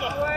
Good.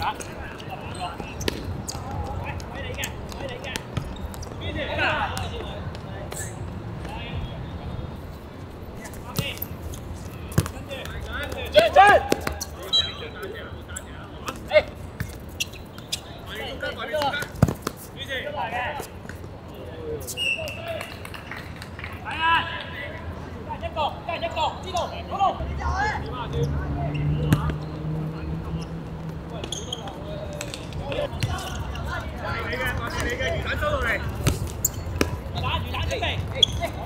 か？Letting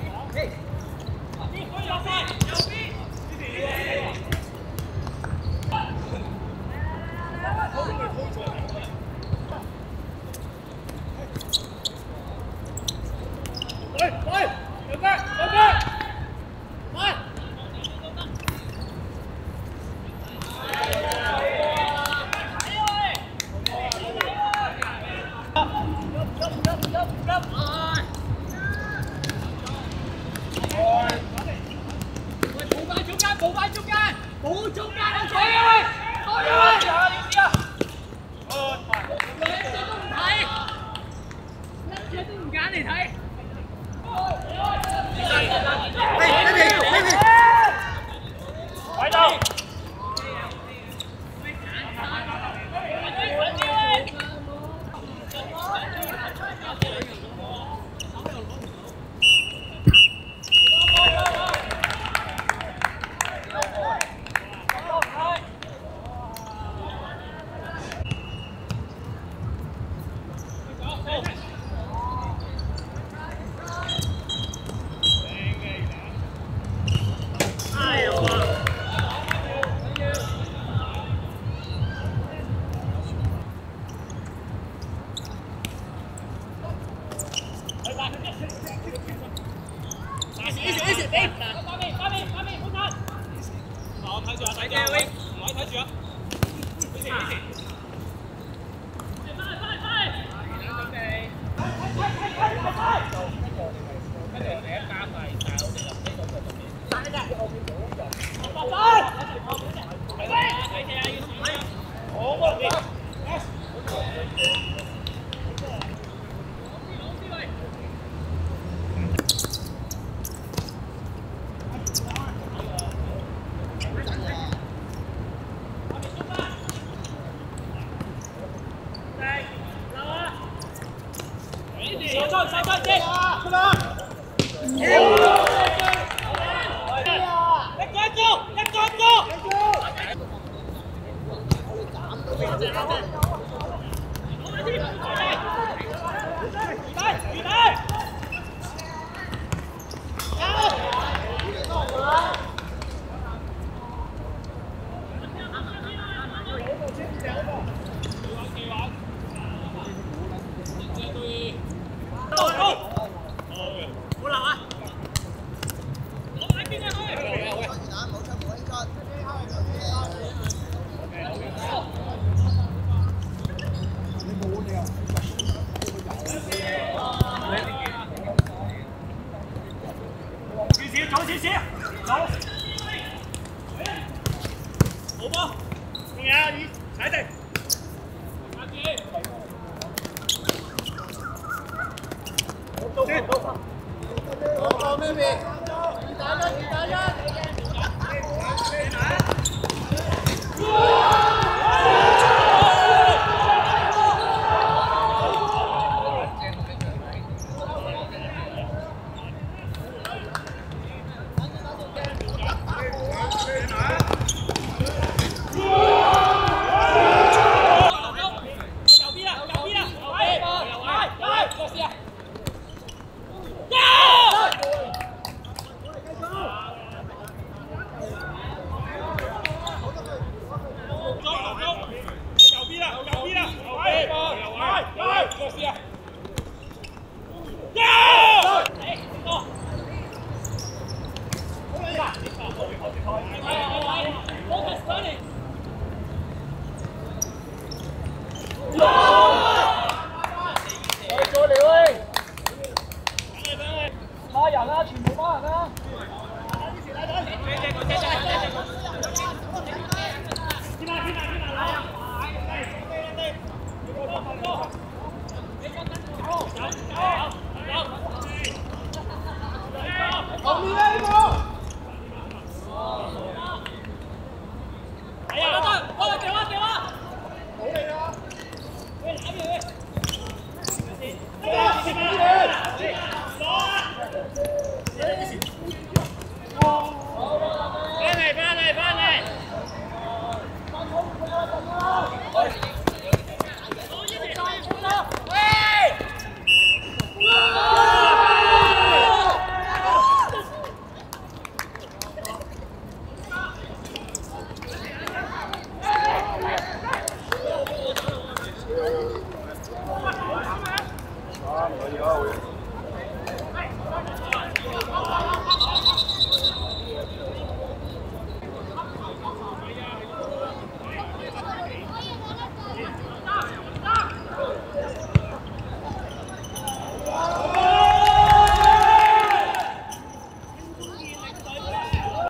見て見て!对对对。好波，仲有你踩地。Oh, baby.